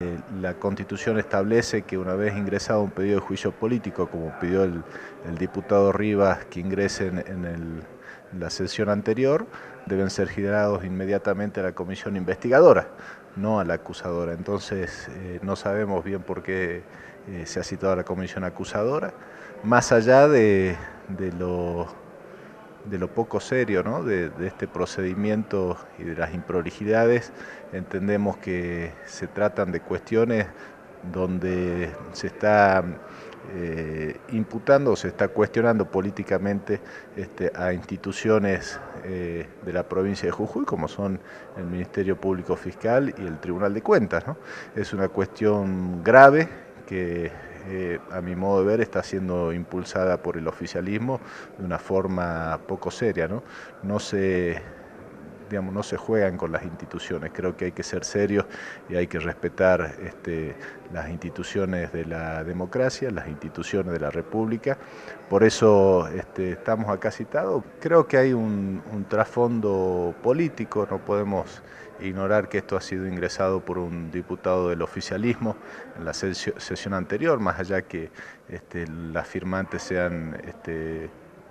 Eh, la Constitución establece que una vez ingresado un pedido de juicio político, como pidió el, diputado Rivas que ingresen en, la sesión anterior, deben ser girados inmediatamente a la comisión investigadora, no a la acusadora. Entonces eh, no sabemos bien por qué eh, se ha citado a la comisión acusadora, más allá de, de lo de lo poco serio de, este procedimiento y de las improlijidades, entendemos que se tratan de cuestiones donde se está eh, imputando o se está cuestionando políticamente este, a instituciones eh, de la provincia de Jujuy, como son el Ministerio Público Fiscal y el Tribunal de Cuentas. Es una cuestión grave que eh, a mi modo de ver, está siendo impulsada por el oficialismo de una forma poco seria. No, no se digamos, no se juegan con las instituciones. Creo que hay que ser serios y hay que respetar este, las instituciones de la democracia, las instituciones de la República. Por eso este, estamos acá citados. Creo que hay un, trasfondo político, no podemos ignorar que esto ha sido ingresado por un diputado del oficialismo en la sesión anterior, más allá que este, las firmantes sean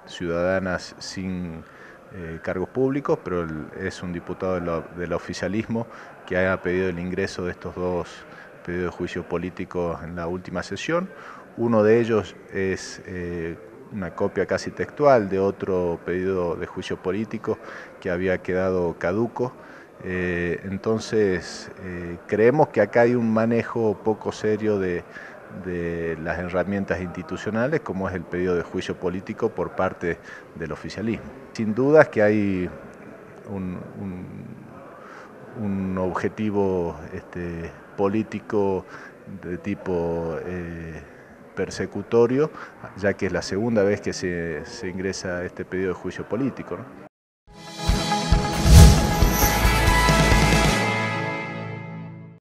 ciudadanas sin eh, cargos públicos, pero es un diputado del oficialismo que ha pedido el ingreso de estos dos pedidos de juicio político en la última sesión. Uno de ellos es eh, una copia casi textual de otro pedido de juicio político que había quedado caduco. Eh, entonces, creemos que acá hay un manejo poco serio de, las herramientas institucionales, como es el pedido de juicio político por parte del oficialismo. Sin dudas que hay un, objetivo este, político de tipo eh, persecutorio, ya que es la segunda vez que se, ingresa este pedido de juicio político.